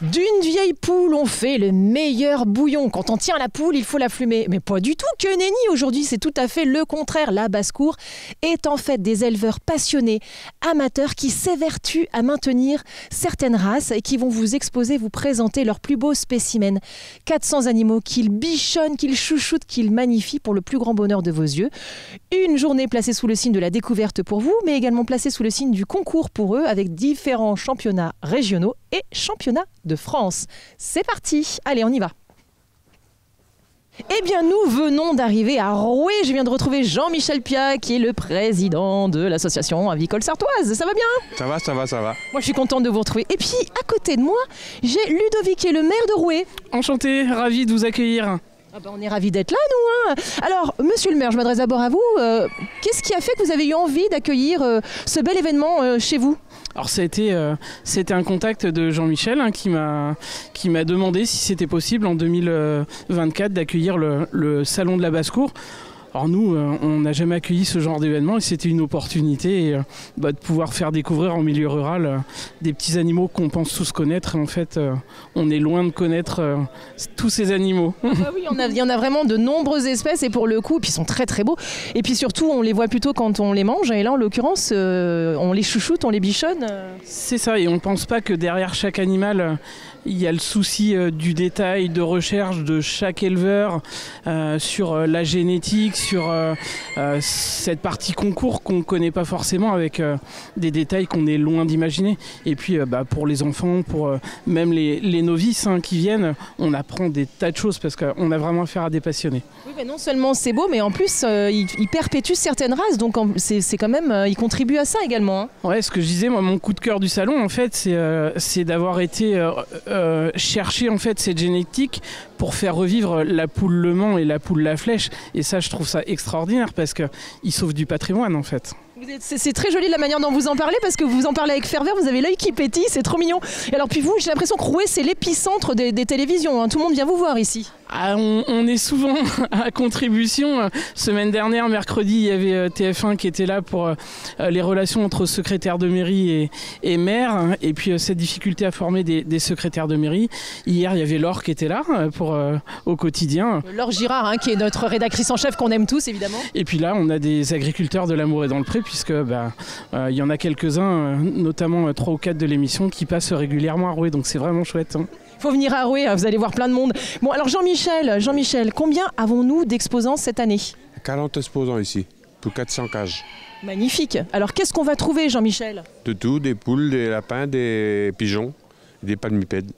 D'une vieille poule, on fait le meilleur bouillon. Quand on tient la poule, il faut la flumer. Mais pas du tout, que nenni aujourd'hui, c'est tout à fait le contraire. La basse-cour est en fait des éleveurs passionnés, amateurs, qui s'évertuent à maintenir certaines races et qui vont vous exposer, vous présenter leurs plus beaux spécimens. 400 animaux qu'ils bichonnent, qu'ils chouchoutent, qu'ils magnifient pour le plus grand bonheur de vos yeux. Une journée placée sous le signe de la découverte pour vous, mais également placée sous le signe du concours pour eux, avec différents championnats régionaux et championnats de France. C'est parti, allez on y va. Eh bien, nous venons d'arriver à Roué. Je viens de retrouver Jean-Michel Pia, qui est le président de l'association avicole sartoise. Ça va bien? Ça va, ça va, ça va. Moi, je suis contente de vous retrouver. Et puis, à côté de moi, j'ai Ludovic, qui est le maire de Roué. Enchanté, ravi de vous accueillir. Ah bah, on est ravis d'être là, nous. hein. Alors, monsieur le maire, je m'adresse d'abord à vous. Euh, Qu'est-ce qui a fait que vous avez eu envie d'accueillir euh, ce bel événement euh, chez vous? Alors c'était un contact de Jean-Michel hein, qui m'a demandé si c'était possible en 2024 d'accueillir le salon de la basse-cour. Alors nous, euh, on n'a jamais accueilli ce genre d'événement et c'était une opportunité euh, bah, de pouvoir faire découvrir en milieu rural euh, des petits animaux qu'on pense tous connaître. En fait, on est loin de connaître tous ces animaux. Ah oui, on a- il y en a vraiment de nombreuses espèces et pour le coup, puis ils sont très très beaux. Et puis surtout, on les voit plutôt quand on les mange. Et là, en l'occurrence, on les chouchoute, on les bichonne. C'est ça, et on ne pense pas que derrière chaque animal, il y a le souci du détail, de recherche de chaque éleveur euh, sur la génétique, sur euh, euh, cette partie concours qu'on ne connaît pas forcément avec euh, des détails qu'on est loin d'imaginer. Et puis bah, pour les enfants, pour même les, les novices hein, qui viennent, on apprend des tas de choses parce qu'on a vraiment affaire à des passionnés. Oui, mais non seulement c'est beau, mais en plus, euh, il, il perpétue certaines races. Donc c'est quand même, euh, il contribue à ça également. hein. Ouais, ce que je disais, moi, mon coup de cœur du salon, en fait, c'est d'avoir été chercher en fait cette génétique pour faire revivre la poule Le Mans et la poule La Flèche. Et ça, je trouve ça extraordinaire parce que ils sauvent du patrimoine, en fait. C'est très joli la manière dont vous en parlez parce que vous en parlez avec ferveur, vous avez l'œil qui pétille, c'est trop mignon. Et alors puis vous, j'ai l'impression que Roué, c'est l'épicentre des, des télévisions. hein. Tout le monde vient vous voir ici. Ah, on, on est souvent à contribution. Semaine dernière, mercredi, il y avait euh, TF1 qui était là pour euh, euh, les relations entre secrétaire de mairie et, et maire, et puis cette difficulté à former des, des secrétaires de mairie. Hier, il y avait Laure qui était là pour euh, au quotidien. Laure Girard, hein, qui est notre rédactrice en chef qu'on aime tous évidemment. Et puis là, on a des agriculteurs de l'amour et dans le pré, puisque bah, euh, il y en a quelques-uns, euh, notamment euh, trois ou quatre de l'émission, qui passent régulièrement à Roué, donc c'est vraiment chouette. hein. faut venir à Roué, hein, vous allez voir plein de monde. Bon alors Jean-Michel, Jean-Michel, combien avons-nous d'exposants cette année? 40 exposants ici, pour 400 cages. Magnifique. Alors qu'est-ce qu'on va trouver Jean-Michel? De tout, des poules, des lapins, des pigeons, des palmipèdes.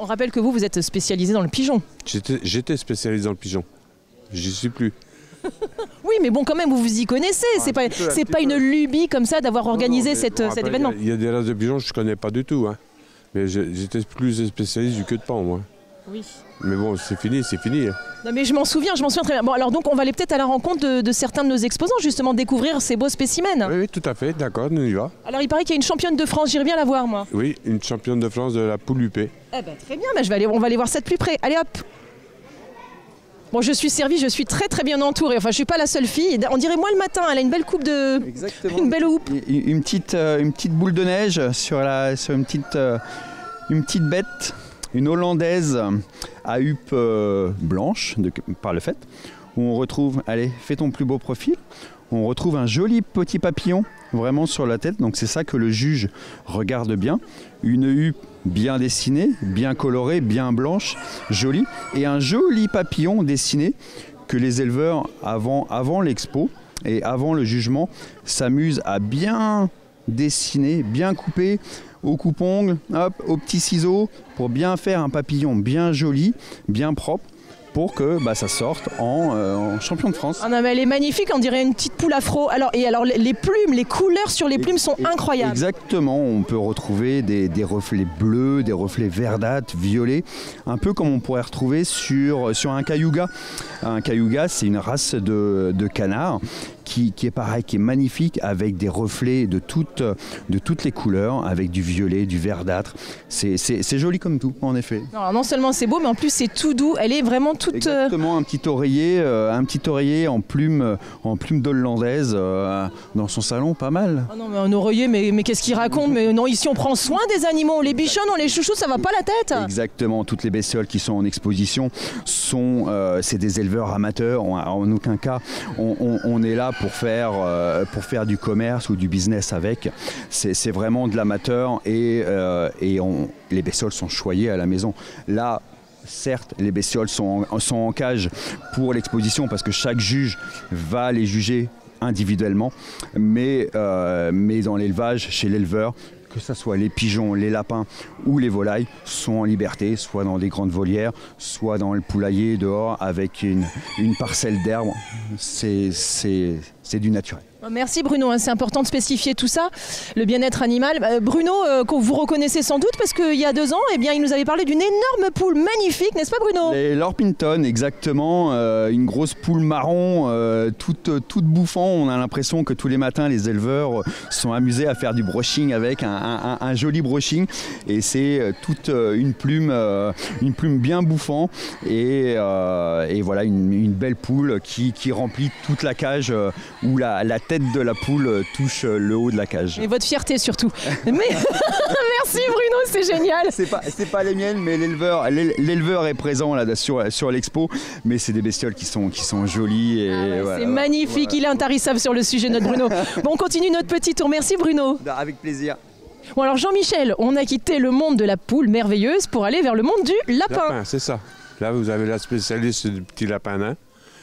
On rappelle que vous, vous êtes spécialisé dans le pigeon. J'étais j'étais spécialisé dans le pigeon. J'y suis plus. Oui, mais bon, quand même, vous vous y connaissez. Un c'est pas, un pas une lubie comme ça d'avoir organisé Non, non, mais cette- bon, cet après, événement. Il y, a- il y a des races de pigeons que je connais pas du tout. hein. Mais j'étais plus spécialiste du queue de pan, moi. Oui. Mais bon, c'est fini, c'est fini. Non, mais je m'en souviens, je m'en souviens très bien. Bon, alors donc, on va aller peut-être à la rencontre de, de certains de nos exposants, justement, découvrir ces beaux spécimens. Oui, oui, tout à fait, d'accord, on y va. Alors, il paraît qu'il y a une championne de France, j'irai bien la voir, moi. Oui, une championne de France de la poule UP. Eh ben, très bien, ben, je vais aller, on va aller voir ça de plus près. Allez hop Bon, je suis servie, je suis très très bien entourée. Enfin, je suis pas la seule fille. On dirait moi le matin, elle a une belle coupe de. Exactement. Une belle houppe. Une petite, euh, une petite boule de neige sur, la, sur une, petite, euh, une petite bête, une hollandaise à huppe euh, blanche de- par le fait, où on retrouve, allez, fais ton plus beau profil, on retrouve un joli petit papillon vraiment sur la tête, donc c'est ça que le juge regarde bien, une huppe bien dessinée, bien colorée, bien blanche, jolie, et un joli papillon dessiné que les éleveurs avant, avant l'expo et avant le jugement s'amusent à bien dessiner, bien couper au coupe-ongle, hop, au petit ciseau pour bien faire un papillon bien joli, bien propre pour que bah, ça sorte en, euh, en champion de France. Ah non, mais elle est magnifique, on dirait une petite poule afro. Alors, et alors, les, plumes, les couleurs sur les plumes sont incroyables. Exactement, on peut retrouver des, des reflets bleus, des reflets verdâtres, violets, un peu comme on pourrait retrouver sur, sur un cayuga. Un cayuga, c'est une race de, de canard qui, qui est pareil, qui est magnifique, avec des reflets de toutes, de toutes les couleurs, avec du violet, du verdâtre. C'est joli comme tout, en effet. Non, seulement c'est beau, mais en plus c'est tout doux. Elle est vraiment toute. euh, Exactement, un petit oreiller, euh, un petit oreiller en plume, en plume d'hollandaise euh, dans son salon, pas mal. Ah non, mais un oreiller, mais, mais qu'est-ce qu'il raconte? Mais non, ici on prend soin des animaux. Les bichons, on les chouchous, ça va pas la tête. Exactement, toutes les bestioles qui sont en exposition sont, euh, c'est des éleveurs amateurs. En, en aucun cas, on, on- on est là pour faire, euh, pour faire du commerce ou du business avec. C'est vraiment de l'amateur et, euh, et on- les bestioles sont choyées à la maison. Là. Certes, les bestioles sont en, sont en cage pour l'exposition parce que chaque juge va les juger individuellement, mais, euh, mais dans l'élevage, chez l'éleveur, que ce soit les pigeons, les lapins ou les volailles, sont en liberté, soit dans des grandes volières, soit dans le poulailler dehors avec une, une parcelle d'herbe. C'est- du naturel. Merci Bruno, hein, c'est important de spécifier tout ça, le bien-être animal. Euh, Bruno, euh, vous reconnaissez sans doute parce qu'il y a deux ans, eh bien, il nous avait parlé d'une énorme poule magnifique, n'est-ce pas Bruno? Les Lorpington, exactement, euh, une grosse poule marron, euh, toute, toute bouffant. On a l'impression que tous les matins, les éleveurs euh, sont amusés à faire du brushing avec un, joli brushing. Et c'est euh, toute euh, une plume, euh, une plume bien bouffant. Et, euh, voilà, une, belle poule qui, remplit toute la cage euh, où la, la tête de la poule euh, touche euh, le haut de la cage. Et votre fierté surtout. Mais merci Bruno, c'est génial. C'est pas, c'est pas les miennes, mais l'éleveur, l'é- l'éleveur est présent là sur, sur l'expo. Mais c'est des bestioles qui sont, qui sont jolies et Ah ouais, voilà, c'est voilà, magnifique, il est intarissable sur le sujet, notre Bruno. Bon, on continue notre petit tour. Merci Bruno. voilà. Avec plaisir. Bon, alors Jean-Michel, on a quitté le monde de la poule merveilleuse pour aller vers le monde du lapin. Lapin, c'est ça. Là, vous avez la spécialiste du petit lapin nain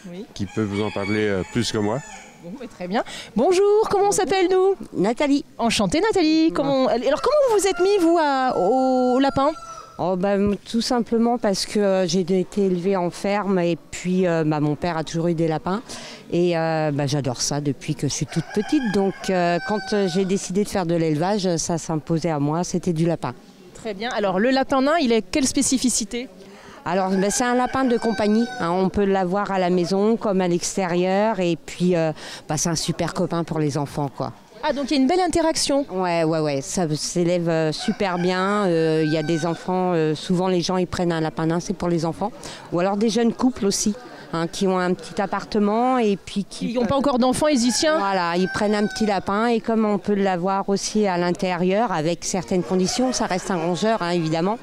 Oui. qui peut vous en parler euh, plus que moi. Bon, mais très bien. Bonjour, comment on s'appelle nous? Nathalie. Enchantée Nathalie. Comment... Alors comment vous vous êtes mis vous à- au lapin? Oh, m- tout simplement parce que euh, j'ai été élevée en ferme et puis euh, bah, mon père a toujours eu des lapins et euh, bah, j'adore ça depuis que je suis toute petite. Donc euh, quand j'ai décidé de faire de l'élevage, ça s'imposait à moi, c'était du lapin. Très bien. Alors le lapin nain, il a quelle spécificité? Alors bah, c'est un lapin de compagnie, hein. on peut l'avoir à la maison comme à l'extérieur et puis euh, bah, c'est un super copain pour les enfants quoi. Ah donc il y a une belle interaction. Ouais, ouais, ouais, ça s'élève euh, super bien. Euh, Il y a des enfants, euh, souvent les gens ils prennent un lapin nain, c'est pour les enfants. Ou alors des jeunes couples aussi, hein, qui ont un petit appartement et puis qui. Ils n'ont pas encore d'enfants, ils y tiennent. Voilà, ils prennent un petit lapin et comme on peut l'avoir aussi à l'intérieur avec certaines conditions, ça reste un rongeur hein, évidemment.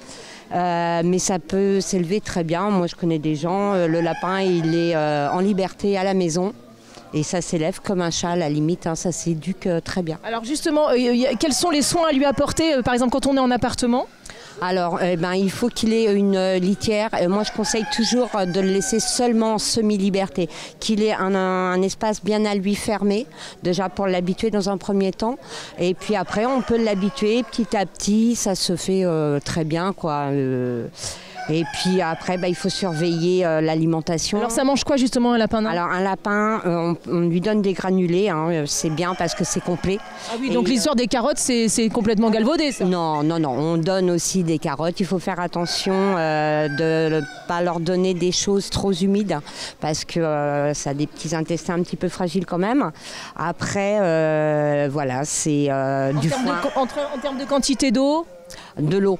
Euh, mais ça peut s'élever très bien. Moi, je connais des gens. euh, le lapin, il est euh, en liberté à la maison et ça s'élève comme un chat à la limite. hein, ça s'éduque très bien. Alors justement, quels sont les soins à lui apporter, par exemple quand on est en appartement? Alors, eh ben, il faut qu'il ait une euh, litière. Euh, moi, je conseille toujours euh, de le laisser seulement en semi-liberté, qu'il ait un, espace bien à lui fermé, déjà pour l'habituer dans un premier temps. Et puis après, on peut l'habituer petit à petit. Ça se fait très bien, quoi. Et puis après, bah, il faut surveiller euh, l'alimentation. Alors ça mange quoi justement un lapin Alors, un lapin, euh, on, on lui donne des granulés. hein, euh, c'est bien parce que c'est complet. Ah oui, Et, donc l'histoire des carottes, c'est complètement galvaudé ça? Non, non, non. On donne aussi des carottes. Il faut faire attention de ne pas leur donner des choses trop humides parce que ça a des petits intestins un petit peu fragiles quand même. Après, voilà, c'est du de, foin, en termes de quantité d'eau, de l'eau.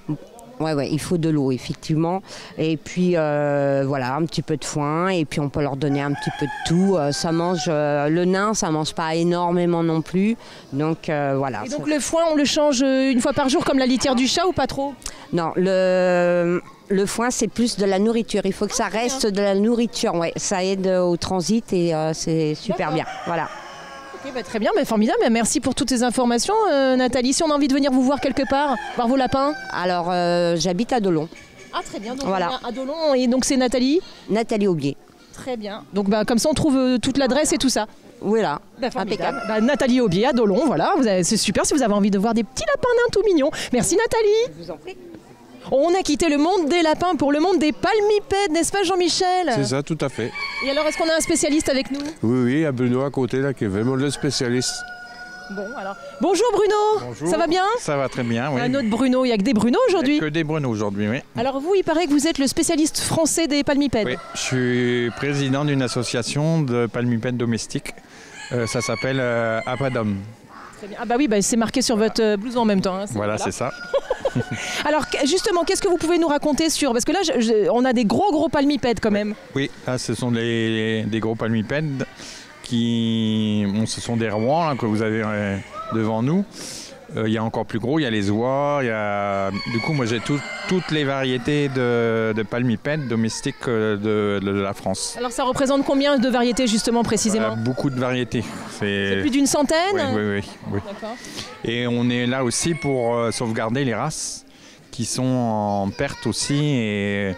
Ouais, ouais, il faut de l'eau, effectivement. Et puis, euh, voilà, un petit peu de foin. Et puis, on peut leur donner un petit peu de tout. Euh, ça mange, euh, le nain, ça mange pas énormément non plus. Donc, voilà. et donc le foin, on le change une fois par jour comme la litière du chat ou pas trop? Non, le, le foin, c'est plus de la nourriture. Il faut que ça reste de la nourriture. Ouais, ça aide au transit et euh, c'est super bien. Voilà. Ok, bah, très bien, mais formidable. Bah, Merci pour toutes ces informations, euh, Nathalie. Si on a envie de venir vous voir quelque part, voir vos lapins. Alors, euh, j'habite à Dolon. Ah très bien, donc Voilà. à Dolon et donc c'est Nathalie. Nathalie Aubier. Très bien. Donc bah, comme ça on trouve euh, toute l'adresse et tout ça. Voilà. Bah. Impeccable. Bah, Nathalie Aubier à Dolon, voilà, c'est super si vous avez envie de voir des petits lapins nains tout mignons. Merci Nathalie. Je vous en prie. On a quitté le monde des lapins pour le monde des palmipèdes, n'est-ce pas Jean-Michel C'est ça, tout à fait. Et alors est-ce qu'on a un spécialiste avec nous? Oui, oui, il y a Benoît à côté là qui est vraiment le spécialiste. Bon alors. Bonjour Bruno Bonjour. Ça va bien? Ça va très bien, oui. Un autre Bruno, il n'y a que des Bruno Il y a aujourd'hui. Que des Bruno aujourd'hui, oui. Alors vous, il paraît que vous êtes le spécialiste français des palmipèdes. Oui, je suis président d'une association de palmipèdes domestiques Euh, ça s'appelle euh, bien. Ah bah oui, bah, c'est marqué sur votre euh, blouson en même temps. hein, Voilà, c'est ça. Alors justement, qu'est-ce que vous pouvez nous raconter sur... Parce que là, je- on a des gros gros palmipèdes quand même. Oui, là, ce sont des gros palmipèdes qui. Ce sont des rois là, que vous avez euh, devant nous. Euh, Il y a encore plus gros, il y a les oies, il y a... Du coup, moi, j'ai tout- toutes les variétés de, de palmipèdes domestiques euh, de, de la France. Alors ça représente combien de variétés justement précisément Voilà, beaucoup de variétés. C'est plus d'une centaine oui, oui, oui. Et on est là aussi pour euh, sauvegarder les races qui sont en perte aussi et,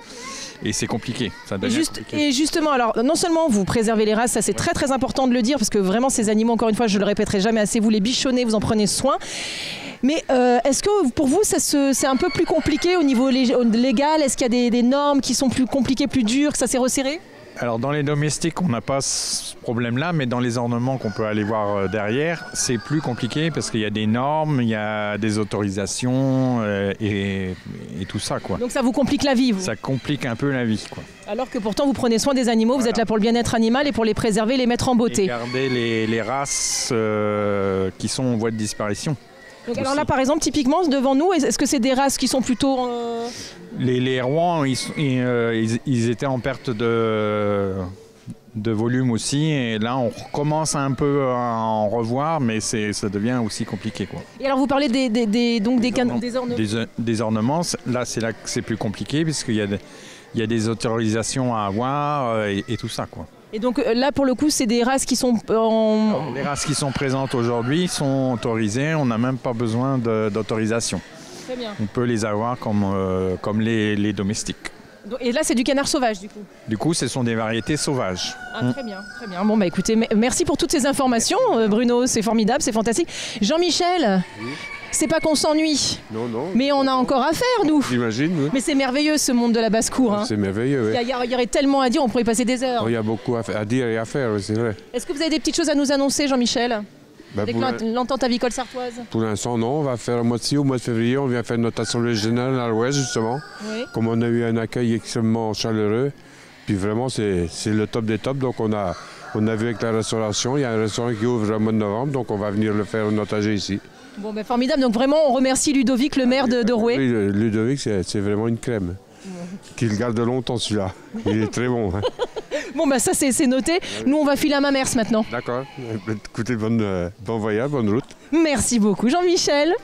et c'est compliqué. Ça Et, devient juste- compliqué. et justement, alors non seulement vous préservez les races, ça c'est très très important de le dire, parce que vraiment ces animaux, encore une fois, je le répéterai jamais assez, vous les bichonnez, vous en prenez soin. Mais euh, est-ce que pour vous, c'est un peu plus compliqué au niveau lég- légal? Est-ce qu'il y a des, des normes qui sont plus compliquées, plus dures, que ça s'est resserré? Alors dans les domestiques, on n'a pas ce problème-là, mais dans les ornements qu'on peut aller voir euh, derrière, c'est plus compliqué parce qu'il y a des normes, il y a des autorisations euh, et, et tout ça quoi. Donc ça vous complique la vie, vous. Ça complique un peu la vie quoi. Alors que pourtant vous prenez soin des animaux, vous êtes là pour le bien-être animal et pour les préserver, les mettre en Et beauté. garder les, les races euh, qui sont en voie de disparition. Donc, alors là, par exemple, typiquement devant nous, est-ce que c'est des races qui sont plutôt euh, Les, les Rouen, ils, sont- ils, euh, ils- étaient en perte de, de volume aussi. Et là, on commence un peu à en revoir, mais ça devient aussi compliqué. Quoi. Et alors vous parlez des, des- des- donc des, Des ornements. des ornements. Des, là, c'est là que c'est plus compliqué, puisqu'il y a, il y a des autorisations à avoir euh, et, et tout ça. Quoi. Et donc euh, là, pour le coup, c'est des races qui sont en... Les races qui sont présentes aujourd'hui sont autorisées, on n'a même pas besoin de- d'autorisation. Très bien. On peut les avoir comme, euh, comme les, les domestiques. Et là, c'est du canard sauvage, du coup. Du coup, ce sont des variétés sauvages. Ah, Mm. Très bien, très bien. Bon, bah écoutez, me- merci pour toutes ces informations, euh, Bruno. C'est formidable, c'est fantastique. Jean-Michel, c'est pas qu'on s'ennuie, Non, non. mais on a encore à faire, nous. J'imagine, oui. Mais c'est merveilleux, ce monde de la basse-cour. hein. C'est merveilleux, Il y, a- il y aurait tellement à dire, on pourrait y passer des heures. Il y a beaucoup à, fa- à dire et à faire, oui, c'est vrai. Est-ce que vous avez des petites choses à nous annoncer, Jean-Michel? Bah, Avec pour l'ent- l'entente avicole sartoise pour l'instant, non. On va faire au mois de au mois de février, on vient faire notre assemblée générale à l'ouest, justement. Oui. Comme on a eu un accueil extrêmement chaleureux. Puis vraiment, c'est c'est le top des tops. Donc, on a, on a vu avec la restauration. Il y a un restaurant qui ouvre au mois de novembre. Donc, on va venir le faire notager ici. Bon, ben formidable. Donc vraiment, on remercie Ludovic, le maire de, de Rouet. Oui, le- Ludovic, c'est vraiment une crème. Qu'il garde longtemps, celui-là. Il est très bon. hein. Bon, bah ça, c'est noté. Nous, on va filer à ma mère maintenant. D'accord. Écoutez, bonne, euh, bon voyage, bonne route. Merci beaucoup, Jean-Michel.